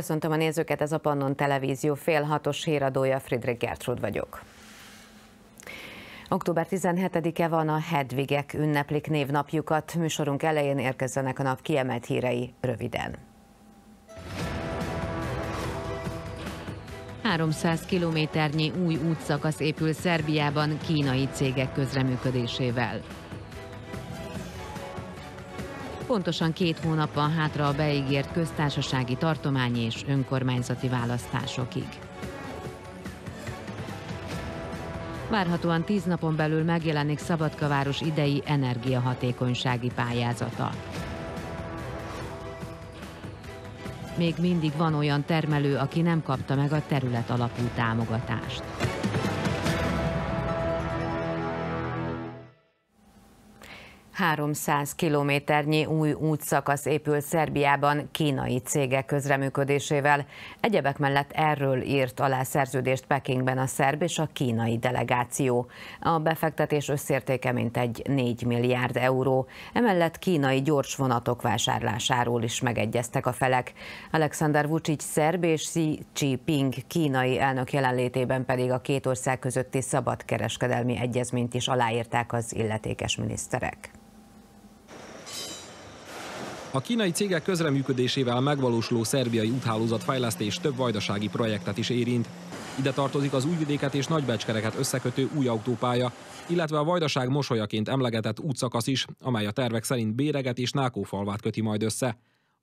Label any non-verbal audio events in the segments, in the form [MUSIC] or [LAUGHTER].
Köszöntöm a nézőket, ez a Pannon Televízió fél hatos híradója, Friedrich Gertrud vagyok. Október 17-e van a Hedvigek ünneplik névnapjukat. Műsorunk elején érkezzenek a nap kiemelt hírei röviden. 300 kilométernyi új útszakasz épül Szerbiában kínai cégek közreműködésével. Pontosan két hónap van hátra a beígért köztársasági tartományi és önkormányzati választásokig. Várhatóan tíz napon belül megjelenik Szabadkaváros idei energiahatékonysági pályázata. Még mindig van olyan termelő, aki nem kapta meg a terület alapú támogatást. 300 kilométernyi új útszakasz épül Szerbiában kínai cégek közreműködésével. Egyebek mellett erről írt alá szerződést Pekingben a szerb és a kínai delegáció. A befektetés összértéke mintegy 4 milliárd euró. Emellett kínai gyors vonatok vásárlásáról is megegyeztek a felek. Alexander Vucic szerb és Xi Jinping kínai elnök jelenlétében pedig a két ország közötti szabadkereskedelmi egyezményt is aláírták az illetékes miniszterek. A kínai cégek közreműködésével megvalósuló szerbiai úthálózat fejlesztés több vajdasági projektet is érint. Ide tartozik az újvidéket és nagybecskereket összekötő új autópálya, illetve a vajdaság mosolyaként emlegetett útszakasz is, amely a tervek szerint Béreget és Nákófalvát köti majd össze.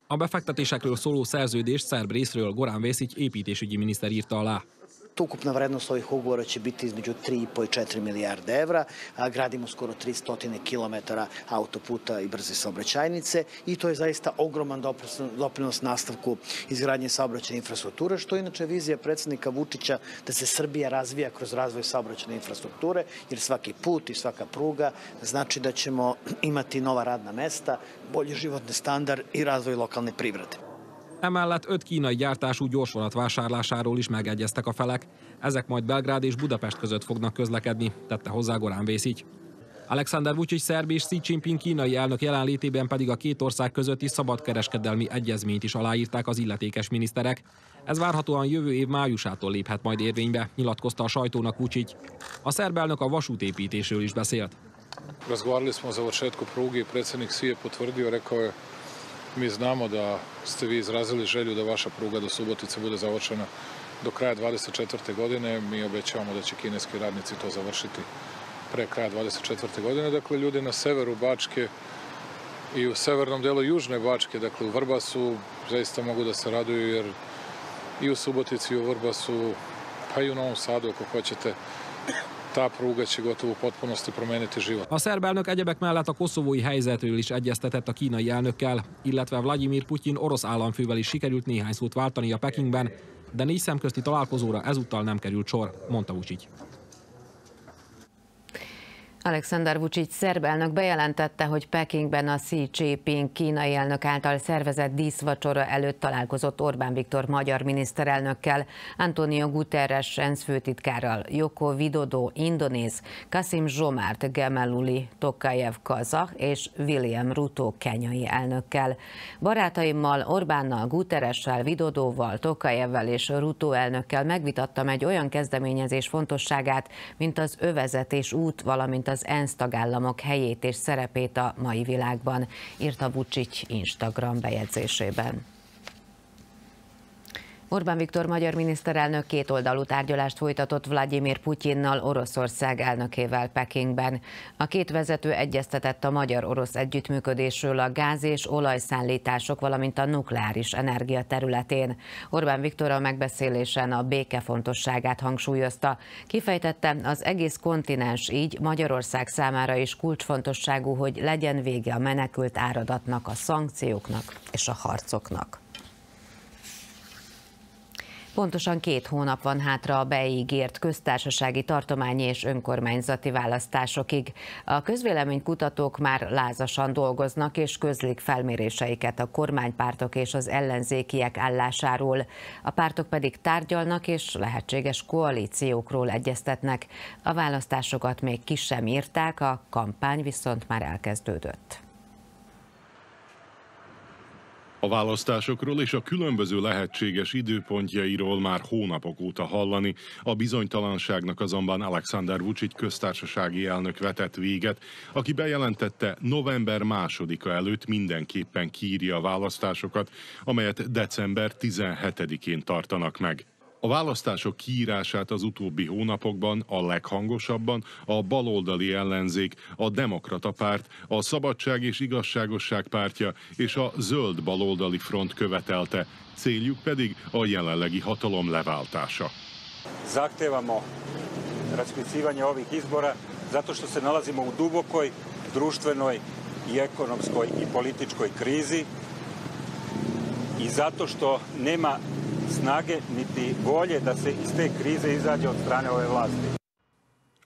A befektetésekről szóló szerződést szerb részről Gorán Vészigy építésügyi miniszter írta alá. Ukupna vrednost ovih ugovora će biti između 3,5 i 4 milijarde evra, gradimo skoro 300 km autoputa i brze saobraćajnice i to je zaista ogroman doprinos nastavku izgradnje saobraćajne infrastrukture, što je inače vizija predsednika Vučića da se Srbija razvija kroz razvoj saobraćajne infrastrukture, jer svaki put i svaka pruga znači da ćemo imati nova radna mesta, bolji životni standard i razvoj lokalne privrede. Emellett öt kínai gyártású gyorsvonat vásárlásáról is megegyeztek a felek. Ezek majd Belgrád és Budapest között fognak közlekedni, tette hozzá Gorán Vészigy. Alexander Vucic szerb és Xi Jinping kínai elnök jelenlétében pedig a két ország közötti szabadkereskedelmi egyezményt is aláírták az illetékes miniszterek. Ez várhatóan jövő év májusától léphet majd érvénybe, nyilatkozta a sajtónak Vucic. A szerb elnök a vasútépítésről is beszélt. Razgovarali smo o završetku pruge predsjednik Sije potvrdio, rekao je Mi znamo da ste vi izrazili želju da vaša pruga do Subotice bude završena do kraja 24. godine. Mi obećavamo da će kineski radnici to završiti pre kraja 24. godine. Dakle, ljudi na severu Bačke i u severnom delu Južne Bačke, dakle u Vrbasu, zaista mogu da se raduju jer i u Subotici i u Vrbasu, pa i u Novom Sadu ako hoćete, A szerb elnök egyebek mellett a koszovói helyzetről is egyeztetett a kínai elnökkel, illetve Vladimir Putyin orosz államfővel is sikerült néhány szót váltani a Pekingben, de négy szemközti találkozóra ezúttal nem került sor, mondta Vucic. Alexander Vucic szerb elnök bejelentette, hogy Pekingben a Xi Jinping kínai elnök által szervezett díszvacsora előtt találkozott Orbán Viktor magyar miniszterelnökkel, Antonio Guterres ENSZ főtitkárral, Joko Widodo indonéz, Kasim Zsomárt Gemeluli Tokayev kazak és William Ruto kenyai elnökkel. Barátaimmal Orbánnal, Guterressel, Vidodóval, Tokayevvel és Ruto elnökkel megvitattam egy olyan kezdeményezés fontosságát, mint az övezetés út, valamint az az ENSZ tagállamok helyét és szerepét a mai világban, írta Vucic Instagram bejegyzésében. Orbán Viktor magyar miniszterelnök két oldalú tárgyalást folytatott Vladimir Putyinnal, Oroszország elnökével Pekingben. A két vezető egyeztetett a magyar-orosz együttműködésről a gáz és olajszállítások, valamint a nukleáris energia területén. Orbán Viktor a megbeszélésen a béke fontosságát hangsúlyozta. Kifejtette, az egész kontinens így Magyarország számára is kulcsfontosságú, hogy legyen vége a menekült áradatnak, a szankcióknak és a harcoknak. Pontosan két hónap van hátra a beígért köztársasági tartományi és önkormányzati választásokig. A közvéleménykutatók már lázasan dolgoznak és közlik felméréseiket a kormánypártok és az ellenzékiek állásáról. A pártok pedig tárgyalnak és lehetséges koalíciókról egyeztetnek. A választásokat még ki sem írták, a kampány viszont már elkezdődött. A választásokról és a különböző lehetséges időpontjairól már hónapok óta hallani, a bizonytalanságnak azonban Alexander Vucic köztársasági elnök vetett véget, aki bejelentette november másodika előtt mindenképpen kírja a választásokat, amelyet december 17-én tartanak meg. A választások kiírását az utóbbi hónapokban a leghangosabban a baloldali ellenzék, a Demokrata Párt, a Szabadság és Igazságosság pártja és a Zöld baloldali front követelte, céljuk pedig a jelenlegi hatalom leváltása. Zahtevamo raspisivanje ovih izbora zato što se nalazimo u dubokoj društvenoj i ekonomskoj i političkoj krizi i zato što nema snage niti volje da se iz te krize izađe od strane ove vlasti.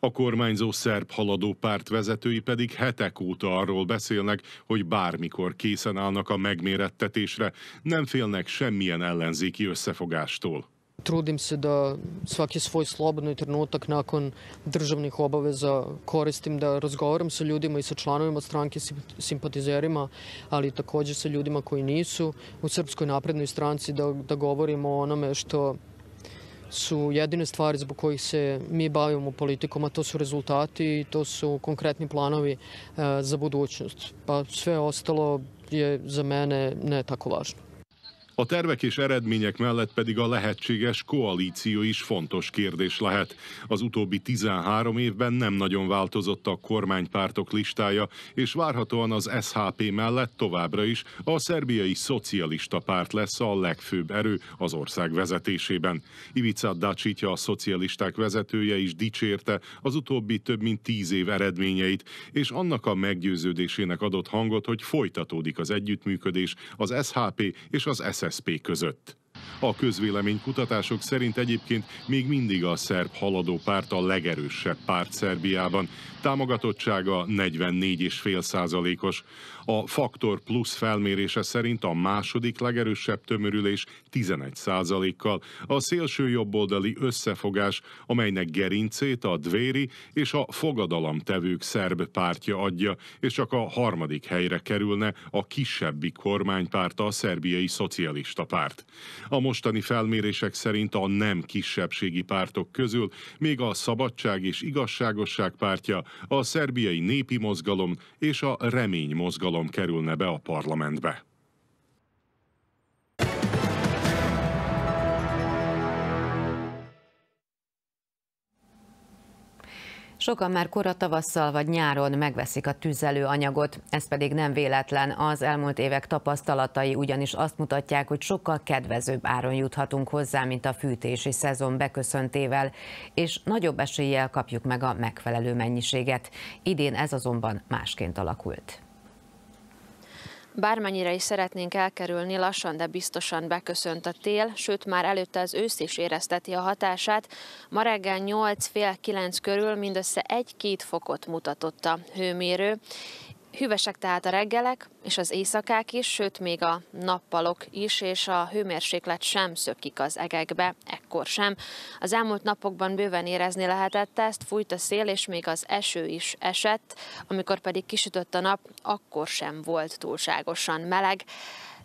A kormányzó szerb haladó párt vezetői pedig hetek óta arról beszélnek, hogy bármikor készen állnak a megmérettetésre, nem félnek semmilyen ellenzéki összefogástól. Trudim se da svaki svoj slobodni trenutak nakon državnih obaveza koristim da razgovaram sa ljudima i sa članovima stranke, simpatizerima, ali takođe sa ljudima koji nisu u Srpskoj naprednoj stranci, da, da govorimo o onome što su jedine stvari zbog kojih se mi bavimo politikom, a to su rezultati i to su konkretni planovi e, za budućnost. Pa sve ostalo je za mene ne tako važno. A tervek és eredmények mellett pedig a lehetséges koalíció is fontos kérdés lehet. Az utóbbi 13 évben nem nagyon változott a kormánypártok listája, és várhatóan az SHP mellett továbbra is a szerbiai szocialista párt lesz a legfőbb erő az ország vezetésében. Ivica Dacsitja, a szocialisták vezetője is dicsérte az utóbbi több mint tíz év eredményeit, és annak a meggyőződésének adott hangot, hogy folytatódik az együttműködés az SHP és az SSP között. A közvéleménykutatások szerint egyébként még mindig a szerb haladó párt a legerősebb párt Szerbiában. Támogatottsága 44,5 százalékos. A Faktor Plus felmérése szerint a második legerősebb tömörülés 11 százalékkal. A szélső jobboldali összefogás, amelynek gerincét a Dvéri és a fogadalomtevők szerb pártja adja, és csak a harmadik helyre kerülne a kisebbik kormánypárt, a szerbiai szocialista párt. A mostani felmérések szerint a nem kisebbségi pártok közül még a Szabadság és Igazságosság pártja, a szerbiai népi mozgalom és a remény mozgalom kerülne be a parlamentbe. Sokan már kora tavasszal vagy nyáron megveszik a tüzelő anyagot, ez pedig nem véletlen. Az elmúlt évek tapasztalatai ugyanis azt mutatják, hogy sokkal kedvezőbb áron juthatunk hozzá, mint a fűtési szezon beköszöntével, és nagyobb eséllyel kapjuk meg a megfelelő mennyiséget. Idén ez azonban másként alakult. Bármennyire is szeretnénk elkerülni, lassan, de biztosan beköszönt a tél, sőt már előtte az ősz is érezteti a hatását. Ma reggel 8 fél 9 körül mindössze 1-2 fokot mutatott a hőmérő, Hűvösek tehát a reggelek, és az éjszakák is, sőt még a nappalok is, és a hőmérséklet sem szökik az egekbe, ekkor sem. Az elmúlt napokban bőven érezni lehetett ezt, fújt a szél, és még az eső is esett, amikor pedig kisütött a nap, akkor sem volt túlságosan meleg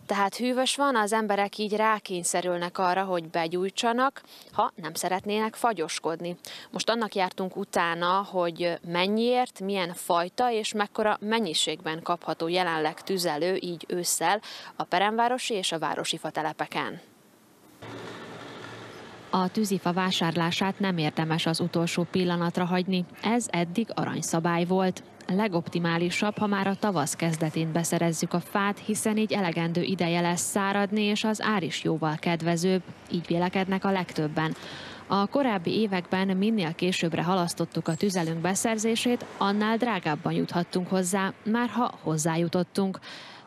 tehát hűvös van, az emberek így rákényszerülnek arra, hogy begyújtsanak, ha nem szeretnének fagyoskodni. Most annak jártunk utána, hogy mennyiért, milyen fajta és mekkora mennyiségben kapható jelenleg tüzelő így ősszel a peremvárosi és a városi fatelepeken. A tűzifa vásárlását nem érdemes az utolsó pillanatra hagyni, ez eddig aranyszabály volt legoptimálisabb, ha már a tavasz kezdetén beszerezzük a fát, hiszen így elegendő ideje lesz száradni, és az ár is jóval kedvezőbb, így vélekednek a legtöbben. A korábbi években minél későbbre halasztottuk a tüzelőnk beszerzését, annál drágábban juthattunk hozzá, már ha hozzájutottunk.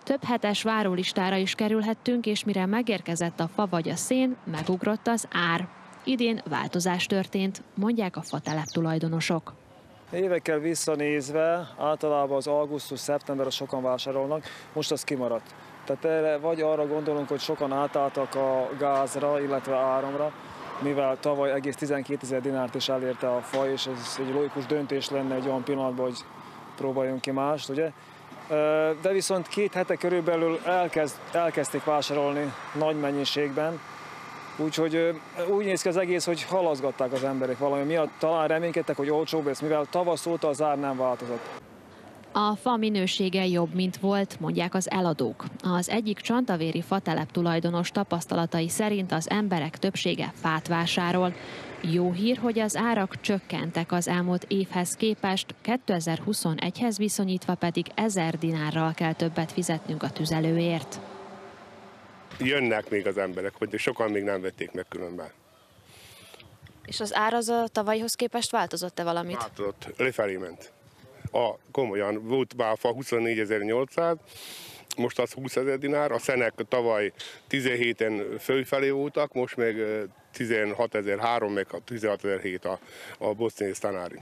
Több hetes várólistára is kerülhettünk, és mire megérkezett a fa vagy a szén, megugrott az ár. Idén változás történt, mondják a fatelep tulajdonosok. Évekkel visszanézve általában az augusztus-szeptemberre sokan vásárolnak, most az kimaradt. Tehát erre vagy arra gondolunk, hogy sokan átálltak a gázra, illetve áramra, mivel tavaly egész 12 ezer dinárt is elérte a faj, és ez egy logikus döntés lenne egy olyan pillanatban, hogy próbáljunk ki mást, ugye? De viszont két hete körülbelül elkezd, elkezdték vásárolni nagy mennyiségben, Úgyhogy úgy néz ki az egész, hogy halazgatták az emberek valami miatt. Talán reménykedtek, hogy olcsóbb lesz, mivel tavasz óta az ár nem változott. A fa minősége jobb, mint volt, mondják az eladók. Az egyik csantavéri fatelep tulajdonos tapasztalatai szerint az emberek többsége fát vásárol. Jó hír, hogy az árak csökkentek az elmúlt évhez képest, 2021-hez viszonyítva pedig 1000 dinárral kell többet fizetnünk a tüzelőért. Jönnek még az emberek, hogy sokan még nem vették meg különben. És az ár az a tavalyhoz képest változott-e valamit? Változott, lefelé ment. A, komolyan, volt már a fa 24.800, most az 20 ezer dinár, a szenek tavaly 17-en fölfelé voltak, most meg 16.003, meg 16.007 a, a boszniai tanári.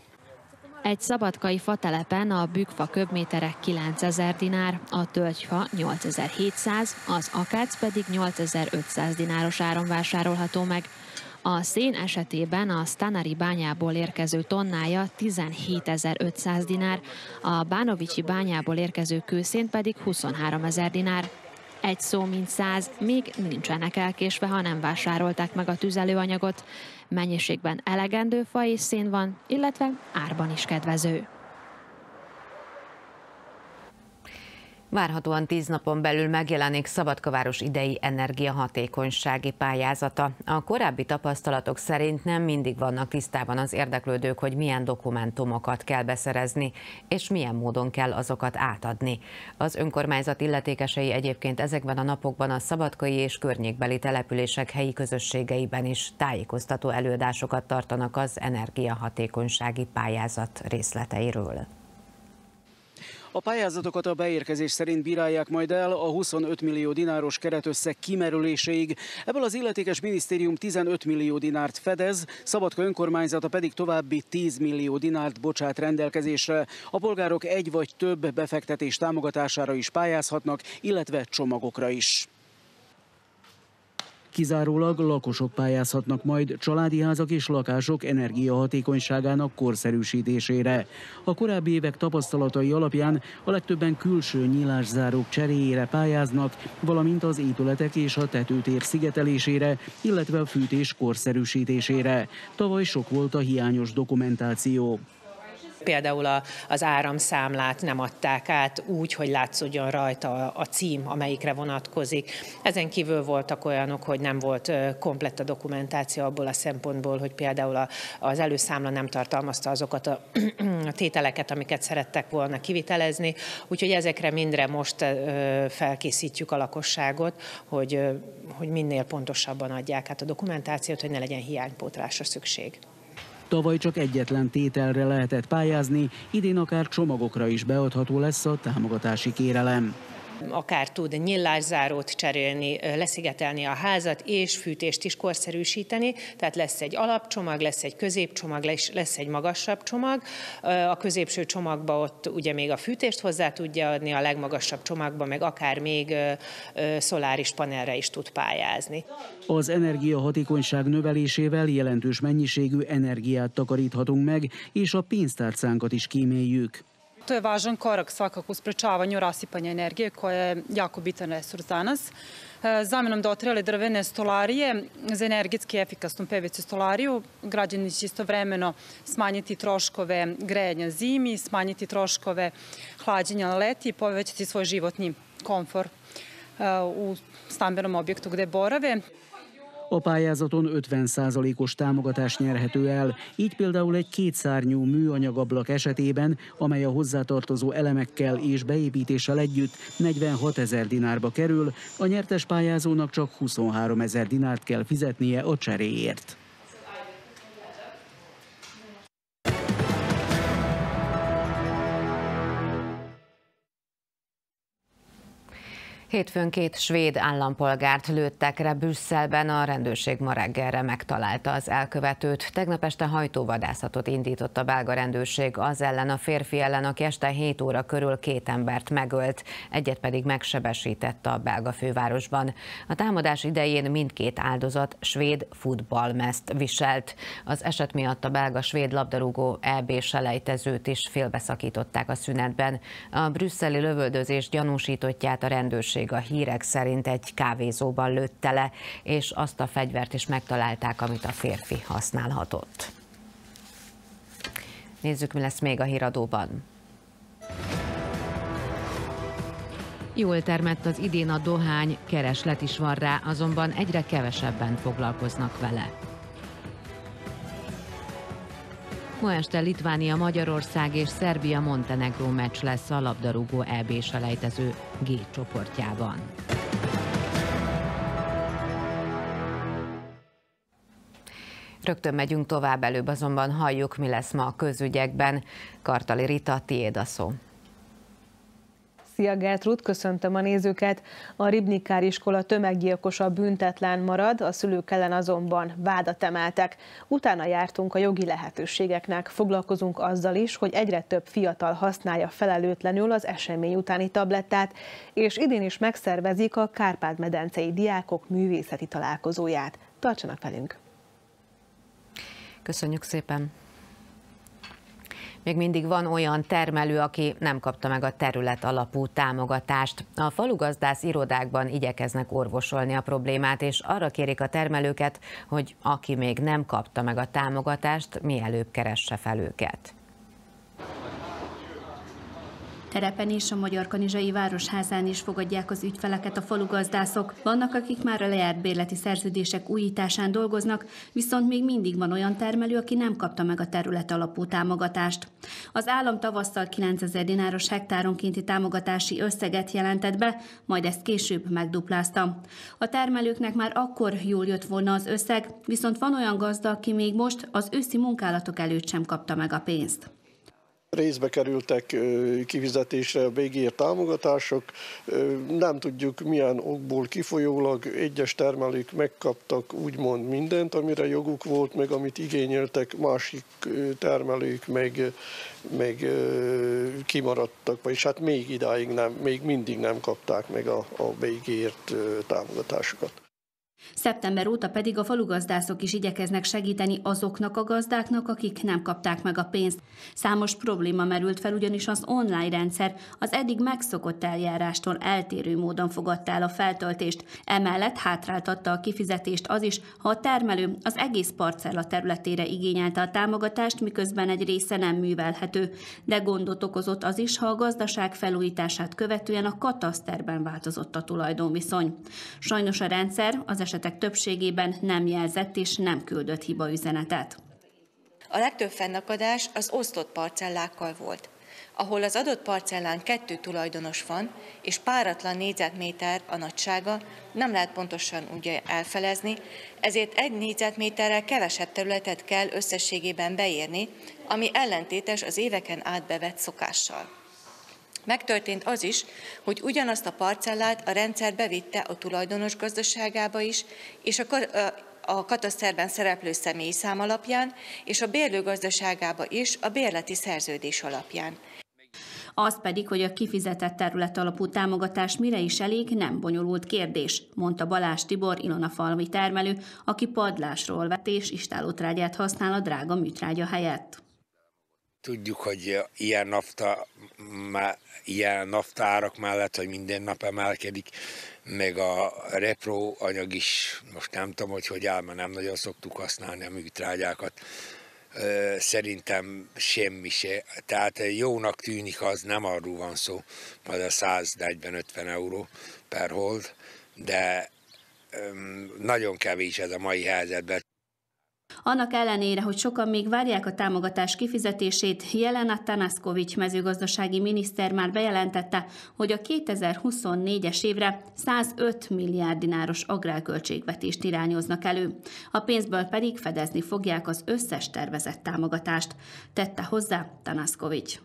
Egy szabadkai fatelepen a bükfa köbmétere 9000 dinár, a tölgyfa 8700, az akác pedig 8500 dináros áron vásárolható meg. A szén esetében a Stanari bányából érkező tonnája 17.500 dinár, a Bánovicsi bányából érkező kőszén pedig 23.000 dinár. Egy szó mint száz, még nincsenek elkésve, ha nem vásárolták meg a tüzelőanyagot. Mennyiségben elegendő fa és szén van, illetve árban is kedvező. Várhatóan tíz napon belül megjelenik Szabadkaváros idei energiahatékonysági pályázata. A korábbi tapasztalatok szerint nem mindig vannak tisztában az érdeklődők, hogy milyen dokumentumokat kell beszerezni, és milyen módon kell azokat átadni. Az önkormányzat illetékesei egyébként ezekben a napokban a szabadkai és környékbeli települések helyi közösségeiben is tájékoztató előadásokat tartanak az energiahatékonysági pályázat részleteiről. A pályázatokat a beérkezés szerint bírálják majd el a 25 millió dináros keretösszeg kimerüléséig. Ebből az illetékes minisztérium 15 millió dinárt fedez, Szabadka önkormányzata pedig további 10 millió dinárt bocsát rendelkezésre. A polgárok egy vagy több befektetés támogatására is pályázhatnak, illetve csomagokra is. Kizárólag lakosok pályázhatnak majd családi házak és lakások energiahatékonyságának korszerűsítésére. A korábbi évek tapasztalatai alapján a legtöbben külső nyílászárók cseréjére pályáznak, valamint az épületek és a tetőtér szigetelésére, illetve a fűtés korszerűsítésére. Tavaly sok volt a hiányos dokumentáció például az áramszámlát nem adták át úgy, hogy látszódjon rajta a cím, amelyikre vonatkozik. Ezen kívül voltak olyanok, hogy nem volt komplett a dokumentáció abból a szempontból, hogy például az előszámla nem tartalmazta azokat [CLEARS THROAT] a tételeket, amiket szerettek volna kivitelezni. Úgyhogy ezekre mindre most felkészítjük a lakosságot, hogy, hogy minél pontosabban adják át a dokumentációt, hogy ne legyen hiánypótlásra szükség. Tavaly csak egyetlen tételre lehetett pályázni, idén akár csomagokra is beadható lesz a támogatási kérelem akár tud nyillászárót cserélni, leszigetelni a házat, és fűtést is korszerűsíteni, tehát lesz egy alapcsomag, lesz egy középcsomag, lesz egy magasabb csomag. A középső csomagba ott ugye még a fűtést hozzá tudja adni, a legmagasabb csomagba meg akár még szoláris panelre is tud pályázni. Az energiahatékonyság növelésével jelentős mennyiségű energiát takaríthatunk meg, és a pénztárcánkat is kíméljük. To je važan korak svakako u sprečavanju rasipanja energije koja je jako bitan resurs danas. E, zamenom dotrele drvene stolarije za energetski efikasnu PVC stolariju građani će istovremeno smanjiti troškove grejanja zimi, smanjiti troškove hlađenja leti i povećati svoj životni komfor e, u stambenom objektu gde borave. A pályázaton 50%-os támogatás nyerhető el, így például egy kétszárnyú műanyagablak esetében, amely a hozzátartozó elemekkel és beépítéssel együtt 46 ezer dinárba kerül, a nyertes pályázónak csak 23 ezer dinárt kell fizetnie a cseréért. Hétfőn két svéd állampolgárt lőttek re Brüsszelben, a rendőrség ma reggelre megtalálta az elkövetőt. Tegnap este hajtóvadászatot indított a belga rendőrség az ellen a férfi ellen, aki este 7 óra körül két embert megölt, egyet pedig megsebesített a belga fővárosban. A támadás idején mindkét áldozat svéd futballmezt viselt. Az eset miatt a belga-svéd labdarúgó EB selejtezőt is félbeszakították a szünetben. A brüsszeli lövöldözés gyanúsítottját a rendőrség rendőrség a hírek szerint egy kávézóban lőtte le, és azt a fegyvert is megtalálták, amit a férfi használhatott. Nézzük, mi lesz még a híradóban. Jól termett az idén a dohány, kereslet is van rá, azonban egyre kevesebben foglalkoznak vele. Ma este Litvánia, Magyarország és Szerbia Montenegró meccs lesz a labdarúgó EB selejtező G csoportjában. Rögtön megyünk tovább, előbb azonban halljuk, mi lesz ma a közügyekben. Kartali Rita, tiéd a szó. Szia Gertrud, köszöntöm a nézőket. A Ribnikár iskola tömeggyilkosa büntetlen marad, a szülők ellen azonban vádat emeltek. Utána jártunk a jogi lehetőségeknek. Foglalkozunk azzal is, hogy egyre több fiatal használja felelőtlenül az esemény utáni tablettát, és idén is megszervezik a Kárpát-medencei diákok művészeti találkozóját. Tartsanak velünk! Köszönjük szépen! Még mindig van olyan termelő, aki nem kapta meg a terület alapú támogatást. A falugazdász irodákban igyekeznek orvosolni a problémát, és arra kérik a termelőket, hogy aki még nem kapta meg a támogatást, mielőbb keresse fel őket. Terepen és a Magyar Kanizsai Városházán is fogadják az ügyfeleket a falugazdászok. Vannak, akik már a lejárt bérleti szerződések újításán dolgoznak, viszont még mindig van olyan termelő, aki nem kapta meg a terület alapú támogatást. Az állam tavasszal 9000 dináros hektáronkénti támogatási összeget jelentett be, majd ezt később megduplázta. A termelőknek már akkor jól jött volna az összeg, viszont van olyan gazda, aki még most az őszi munkálatok előtt sem kapta meg a pénzt. Részbe kerültek kifizetésre a BGR támogatások, nem tudjuk milyen okból kifolyólag egyes termelők megkaptak úgymond mindent, amire joguk volt, meg amit igényeltek, másik termelők meg, meg kimaradtak, vagyis hát még idáig nem, még mindig nem kapták meg a, a BGR támogatásokat. Szeptember óta pedig a falugazdászok is igyekeznek segíteni azoknak a gazdáknak, akik nem kapták meg a pénzt. Számos probléma merült fel, ugyanis az online rendszer az eddig megszokott eljárástól eltérő módon fogadta el a feltöltést. Emellett hátráltatta a kifizetést az is, ha a termelő az egész parcella területére igényelte a támogatást, miközben egy része nem művelhető. De gondot okozott az is, ha a gazdaság felújítását követően a kataszterben változott a tulajdonviszony. Sajnos a rendszer az esetek többségében nem jelzett és nem küldött hibaüzenetet. A legtöbb fennakadás az osztott parcellákkal volt, ahol az adott parcellán kettő tulajdonos van, és páratlan négyzetméter a nagysága, nem lehet pontosan ugye elfelezni, ezért egy négyzetméterrel kevesebb területet kell összességében beírni, ami ellentétes az éveken átbevett szokással. Megtörtént az is, hogy ugyanazt a parcellát a rendszer bevitte a tulajdonos gazdaságába is, és a, a kataszterben szereplő személyi szám alapján, és a bérlő gazdaságába is a bérleti szerződés alapján. Az pedig, hogy a kifizetett terület alapú támogatás mire is elég, nem bonyolult kérdés, mondta Balázs Tibor, Ilona falmi termelő, aki padlásról vett és istálótrágyát használ a drága műtrágya helyett. Tudjuk, hogy ilyen nafta, ilyen naftárak mellett, hogy minden nap emelkedik, meg a repro anyag is, most nem tudom, hogy hogy áll, mert nem nagyon szoktuk használni a műtrágyákat. Szerintem semmi se. Tehát jónak tűnik, az nem arról van szó, majd a 140-50 euró per hold, de nagyon kevés ez a mai helyzetben. Annak ellenére, hogy sokan még várják a támogatás kifizetését, Jelena Tanaszkovics mezőgazdasági miniszter már bejelentette, hogy a 2024-es évre 105 milliárd dináros agrárköltségvetést irányoznak elő. A pénzből pedig fedezni fogják az összes tervezett támogatást, tette hozzá Tanaszkovics.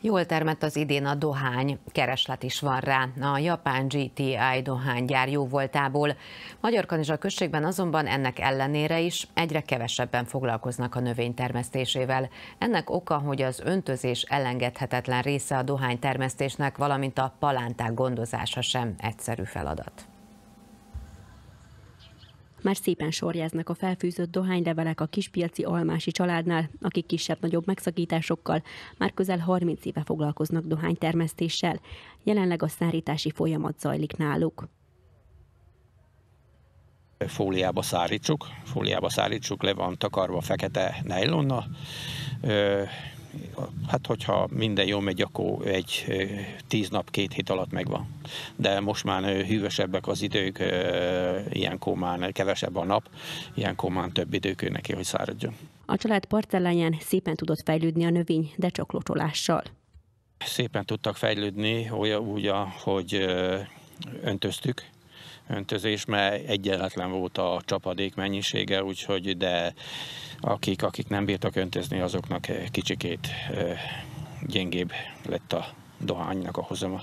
Jól termett az idén a dohány, kereslet is van rá. A japán GTI dohánygyár jó voltából. Magyarkanizsa községben azonban ennek ellenére is egyre kevesebben foglalkoznak a növénytermesztésével. Ennek oka, hogy az öntözés elengedhetetlen része a dohánytermesztésnek, valamint a palánták gondozása sem egyszerű feladat. Már szépen sorjáznak a felfűzött dohánylevelek a kispiaci almási családnál, akik kisebb-nagyobb megszakításokkal már közel 30 éve foglalkoznak dohánytermesztéssel. Jelenleg a szárítási folyamat zajlik náluk fóliába szárítsuk, fóliába szárítsuk, le van takarva fekete nejlonna, hát hogyha minden jól megy, akkor egy tíz nap, két hét alatt megvan. De most már hűvösebbek az idők, ilyenkor már kevesebb a nap, ilyenkor már több idők neki, hogy száradjon. A család parcelláján szépen tudott fejlődni a növény, de csak locsolással. Szépen tudtak fejlődni, olyan úgy, hogy öntöztük, öntözés, mert egyenletlen volt a csapadék mennyisége, úgyhogy de akik, akik nem bírtak öntözni, azoknak kicsikét gyengébb lett a dohánynak a hozama.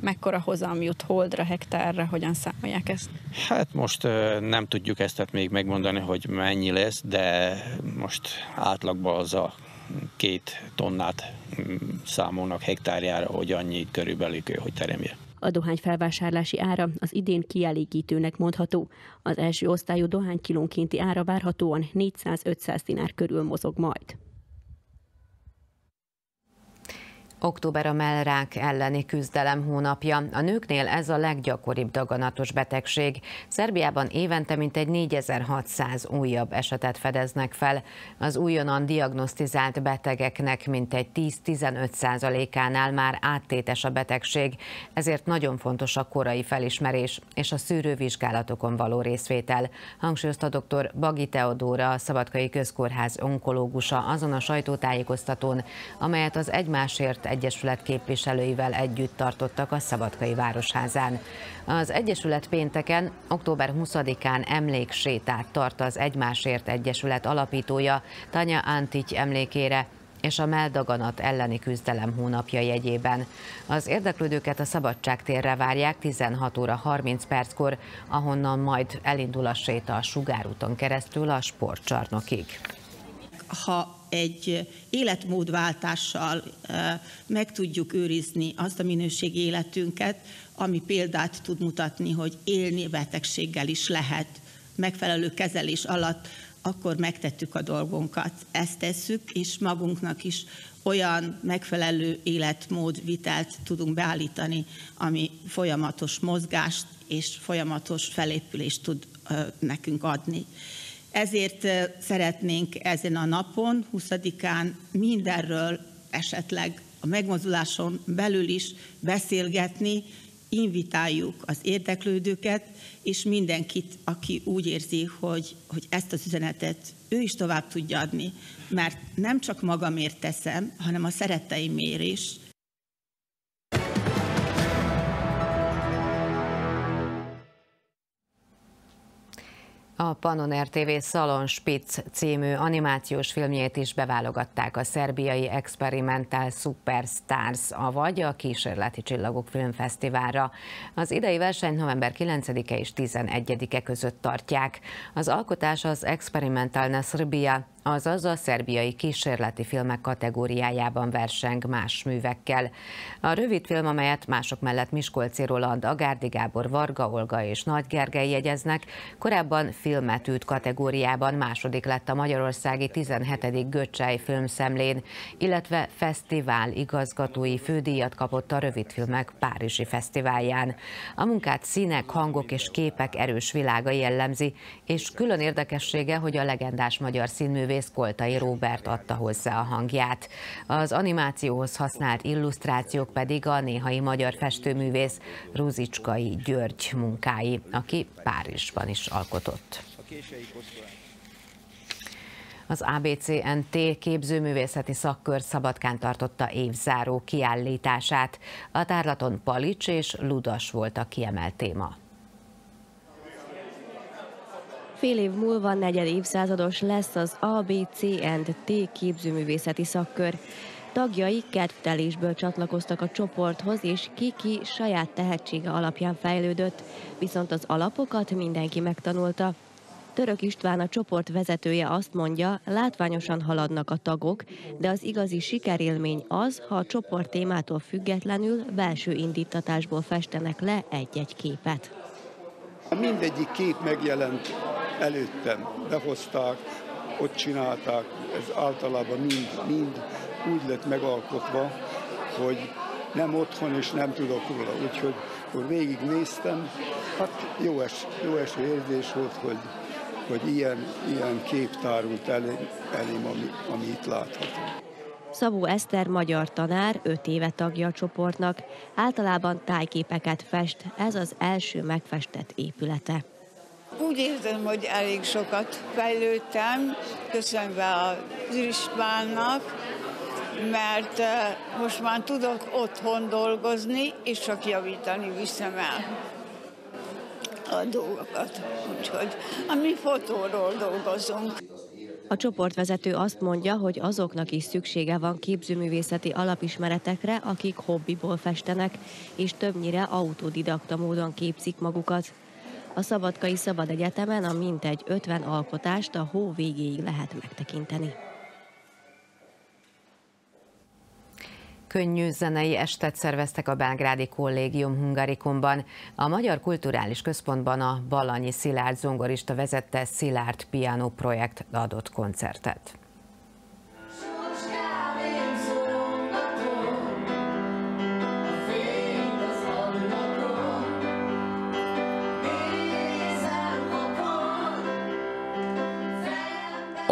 Mekkora hozam jut holdra, hektárra, hogyan számolják ezt? Hát most nem tudjuk ezt még megmondani, hogy mennyi lesz, de most átlagban az a két tonnát mm, számolnak hektárjára, hogy annyi körülbelül, hogy teremje. A dohány felvásárlási ára az idén kielégítőnek mondható. Az első osztályú dohány kilónkénti ára várhatóan 400-500 dinár körül mozog majd. Október a mellrák elleni küzdelem hónapja. A nőknél ez a leggyakoribb daganatos betegség. Szerbiában évente mintegy 4600 újabb esetet fedeznek fel. Az újonnan diagnosztizált betegeknek mintegy 10-15 ánál már áttétes a betegség, ezért nagyon fontos a korai felismerés és a szűrővizsgálatokon való részvétel. Hangsúlyozta dr. Bagi Teodóra, a Szabadkai Közkórház onkológusa azon a sajtótájékoztatón, amelyet az egymásért Egyesület képviselőivel együtt tartottak a Szabadkai Városházán. Az Egyesület pénteken, október 20-án emléksétát tart az Egymásért Egyesület alapítója Tanya Antics emlékére, és a meldaganat elleni küzdelem hónapja jegyében. Az érdeklődőket a Szabadságtérre várják 16 óra 30 perckor, ahonnan majd elindul a séta a Sugárúton keresztül a sportcsarnokig. Ha egy életmódváltással meg tudjuk őrizni azt a minőségi életünket, ami példát tud mutatni, hogy élni betegséggel is lehet megfelelő kezelés alatt, akkor megtettük a dolgunkat. Ezt tesszük, és magunknak is olyan megfelelő életmódvitelt tudunk beállítani, ami folyamatos mozgást és folyamatos felépülést tud nekünk adni. Ezért szeretnénk ezen a napon, 20-án mindenről esetleg a megmozduláson belül is beszélgetni, invitáljuk az érdeklődőket, és mindenkit, aki úgy érzi, hogy, hogy ezt az üzenetet ő is tovább tudja adni, mert nem csak magamért teszem, hanem a szeretteimért is, A Panon RTV Szalon Spitz című animációs filmjét is beválogatták a szerbiai Experimental Superstars, vagy a Kísérleti Csillagok Filmfesztiválra. Az idei verseny november 9-e és 11-e között tartják. Az alkotás az Experimental Nasrbia azaz a szerbiai kísérleti filmek kategóriájában verseng más művekkel. A rövid film, amelyet mások mellett Miskolci Roland, Agárdi Gábor, Varga Olga és Nagy Gergely jegyeznek, korábban filmetűt kategóriában második lett a magyarországi 17. Göcsej filmszemlén, illetve fesztivál igazgatói fődíjat kapott a rövidfilmek Párizsi Fesztiválján. A munkát színek, hangok és képek erős világa jellemzi, és külön érdekessége, hogy a legendás magyar színművész színművész Koltai Róbert adta hozzá a hangját. Az animációhoz használt illusztrációk pedig a néhai magyar festőművész Ruzicskai György munkái, aki Párizsban is alkotott. Az ABCNT képzőművészeti szakkör Szabadkán tartotta évzáró kiállítását. A tárlaton Palics és Ludas volt a kiemelt téma. Fél év múlva negyed évszázados lesz az ABCNT képzőművészeti szakkör. Tagjai kedvtelésből csatlakoztak a csoporthoz, és Kiki saját tehetsége alapján fejlődött, viszont az alapokat mindenki megtanulta. Török István a csoport vezetője azt mondja, látványosan haladnak a tagok, de az igazi sikerélmény az, ha a csoport témától függetlenül belső indítatásból festenek le egy-egy képet. Mindegyik kép megjelent előttem, behozták, ott csinálták, ez általában mind, mind úgy lett megalkotva, hogy nem otthon és nem tudok róla. Úgyhogy akkor végignéztem, hát jó, es, jó eső érzés volt, hogy, hogy ilyen, ilyen kép tárult elém, elém ami, ami itt látható. Szabó Eszter magyar tanár, 5 éve tagja a csoportnak, általában tájképeket fest, ez az első megfestett épülete. Úgy érzem, hogy elég sokat fejlődtem, köszönve az Istvánnak, mert eh, most már tudok otthon dolgozni, és csak javítani viszem el a dolgokat. Úgyhogy a mi fotóról dolgozunk. A csoportvezető azt mondja, hogy azoknak is szüksége van képzőművészeti alapismeretekre, akik hobbiból festenek, és többnyire autodidakta módon képzik magukat. A Szabadkai Szabad Egyetemen a mintegy 50 alkotást a hó végéig lehet megtekinteni. Könnyű zenei estet szerveztek a Belgrádi Kollégium Hungarikumban. A Magyar Kulturális Központban a Balanyi Szilárd zongorista vezette Szilárd Piano projekt adott koncertet.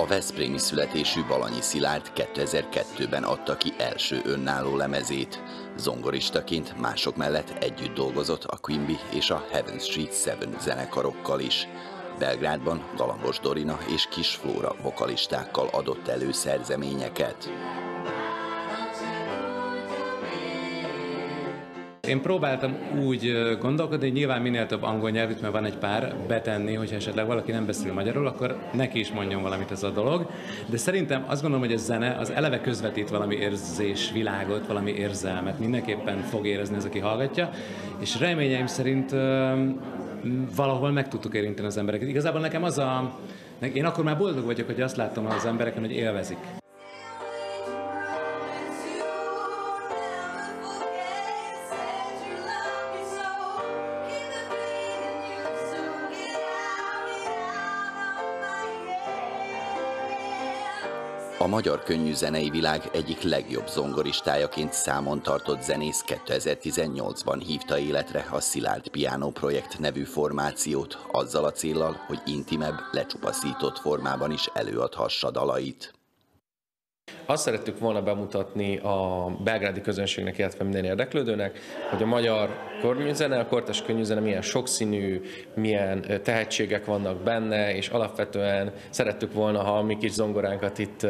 A Veszprémi születésű Balanyi Szilárd 2002-ben adta ki első önálló lemezét. Zongoristaként mások mellett együtt dolgozott a Quimby és a Heaven Street 7 zenekarokkal is. Belgrádban Galambos Dorina és Kis Flóra vokalistákkal adott elő szerzeményeket. Én próbáltam úgy gondolkodni, hogy nyilván minél több angol nyelvűt, mert van egy pár, betenni, hogyha esetleg valaki nem beszél magyarul, akkor neki is mondjon valamit ez a dolog. De szerintem azt gondolom, hogy a zene az eleve közvetít valami érzés világot, valami érzelmet. Mindenképpen fog érezni az, aki hallgatja. És reményeim szerint valahol meg tudtuk érinteni az embereket. Igazából nekem az a... Én akkor már boldog vagyok, hogy azt látom az embereken, hogy élvezik. Magyar könnyű zenei világ egyik legjobb zongoristájaként számon tartott zenész 2018-ban hívta életre a Szilárd Piano Projekt nevű formációt, azzal a céllal, hogy intimebb, lecsupaszított formában is előadhassa dalait. Azt szerettük volna bemutatni a belgrádi közönségnek, illetve minden érdeklődőnek, hogy a magyar korműzene, a kortes könnyűzene milyen sokszínű, milyen tehetségek vannak benne, és alapvetően szerettük volna, ha a mi kis zongoránkat itt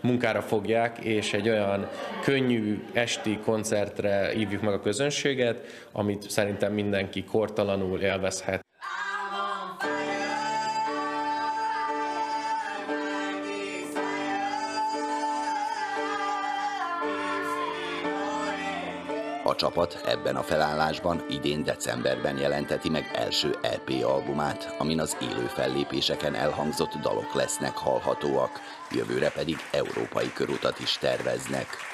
munkára fogják, és egy olyan könnyű esti koncertre hívjuk meg a közönséget, amit szerintem mindenki kortalanul élvezhet. Csapat ebben a felállásban idén decemberben jelenteti meg első RP albumát, amin az élő fellépéseken elhangzott dalok lesznek hallhatóak, jövőre pedig európai körutat is terveznek.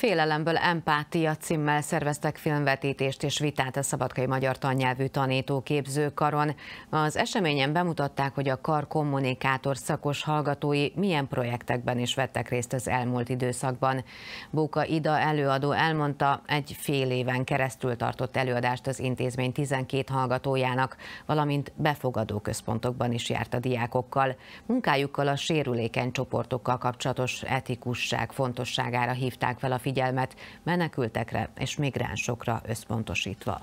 Félelemből empátia címmel szerveztek filmvetítést és vitát a Szabadkai Magyar Tannyelvű Tanítóképzőkaron. Az eseményen bemutatták, hogy a kar kommunikátor szakos hallgatói milyen projektekben is vettek részt az elmúlt időszakban. Bóka Ida előadó elmondta, egy fél éven keresztül tartott előadást az intézmény 12 hallgatójának, valamint befogadó központokban is járt a diákokkal. Munkájukkal a sérülékeny csoportokkal kapcsolatos etikusság fontosságára hívták fel a figyelmet menekültekre és migránsokra összpontosítva.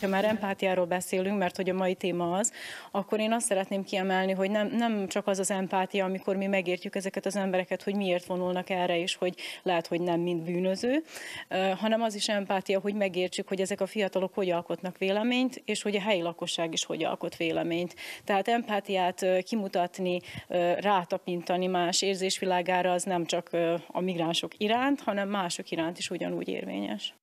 Hogyha már empátiáról beszélünk, mert hogy a mai téma az, akkor én azt szeretném kiemelni, hogy nem, nem csak az az empátia, amikor mi megértjük ezeket az embereket, hogy miért vonulnak erre, és hogy lehet, hogy nem mind bűnöző, hanem az is empátia, hogy megértsük, hogy ezek a fiatalok hogy alkotnak véleményt, és hogy a helyi lakosság is hogy alkot véleményt. Tehát empátiát kimutatni, rátapintani más érzésvilágára az nem csak a migránsok iránt, hanem mások iránt is ugyanúgy érvényes.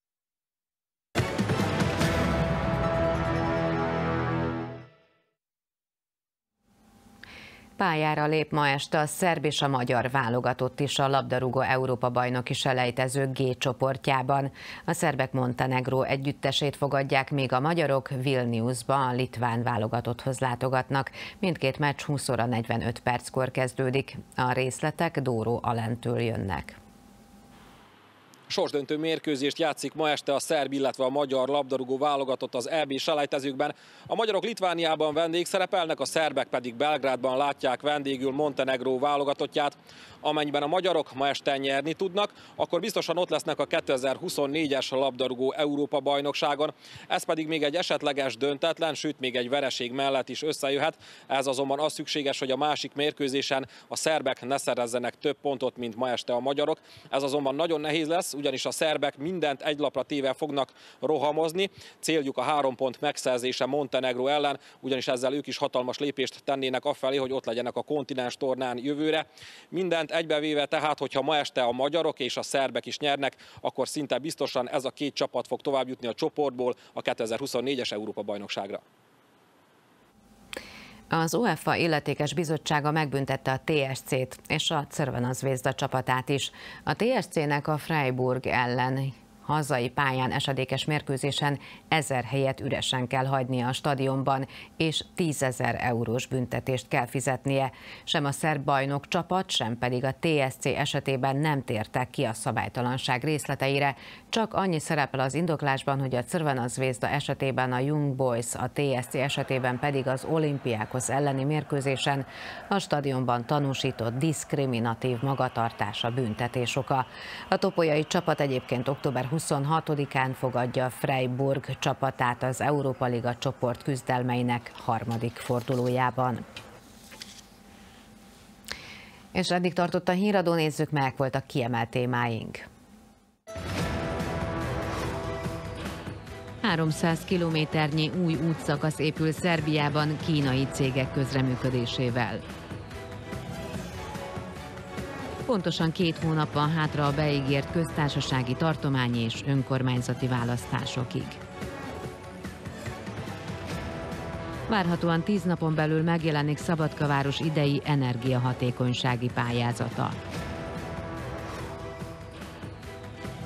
Pályára lép ma este a szerb és a magyar válogatott is a labdarúgó Európa bajnoki selejtező G csoportjában. A szerbek Montenegró együttesét fogadják, még a magyarok Vilniusba a litván válogatotthoz látogatnak. Mindkét meccs 20 óra 45 perckor kezdődik. A részletek Dóró Alentől jönnek. Sorsdöntő mérkőzést játszik ma este a szerb, illetve a magyar labdarúgó válogatott az EB selejtezőkben. A magyarok Litvániában vendég szerepelnek, a szerbek pedig Belgrádban látják vendégül Montenegró válogatottját. Amennyiben a magyarok ma este nyerni tudnak, akkor biztosan ott lesznek a 2024-es labdarúgó Európa bajnokságon. Ez pedig még egy esetleges döntetlen, sőt még egy vereség mellett is összejöhet. Ez azonban az szükséges, hogy a másik mérkőzésen a szerbek ne szerezzenek több pontot, mint ma este a magyarok. Ez azonban nagyon nehéz lesz, ugyanis a szerbek mindent egy lapra téve fognak rohamozni. Céljuk a három pont megszerzése Montenegro ellen, ugyanis ezzel ők is hatalmas lépést tennének afelé, hogy ott legyenek a kontinens tornán jövőre. Mindent egybevéve tehát, hogyha ma este a magyarok és a szerbek is nyernek, akkor szinte biztosan ez a két csapat fog tovább jutni a csoportból a 2024-es Európa-bajnokságra. Az UEFA illetékes bizottsága megbüntette a TSC-t és a Cervena Zvezda csapatát is. A TSC-nek a Freiburg ellen hazai pályán esedékes mérkőzésen ezer helyet üresen kell hagynia a stadionban, és tízezer eurós büntetést kell fizetnie. Sem a szerb bajnok csapat, sem pedig a TSC esetében nem tértek ki a szabálytalanság részleteire, csak annyi szerepel az indoklásban, hogy a Crvena Zvezda esetében a Young Boys, a TSC esetében pedig az olimpiákhoz elleni mérkőzésen a stadionban tanúsított diszkriminatív magatartás a büntetés oka. A topolyai csapat egyébként október 26-án fogadja Freiburg csapatát az Európa Liga csoport küzdelmeinek harmadik fordulójában. És eddig tartott a híradó, nézzük meg voltak kiemelt témáink. 300 kilométernyi új útszakasz épül Szerbiában kínai cégek közreműködésével. Pontosan két hónap van hátra a beígért köztársasági tartományi és önkormányzati választásokig. Várhatóan tíz napon belül megjelenik Szabadkaváros idei energiahatékonysági pályázata.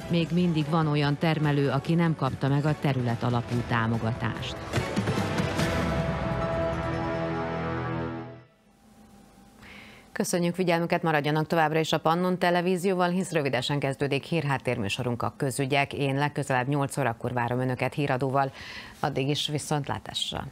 Még mindig van olyan termelő, aki nem kapta meg a terület alapú támogatást. Köszönjük figyelmüket, maradjanak továbbra is a Pannon televízióval, hisz rövidesen kezdődik hírháttérműsorunk a közügyek. Én legközelebb 8 órakor várom Önöket híradóval. Addig is viszontlátásra!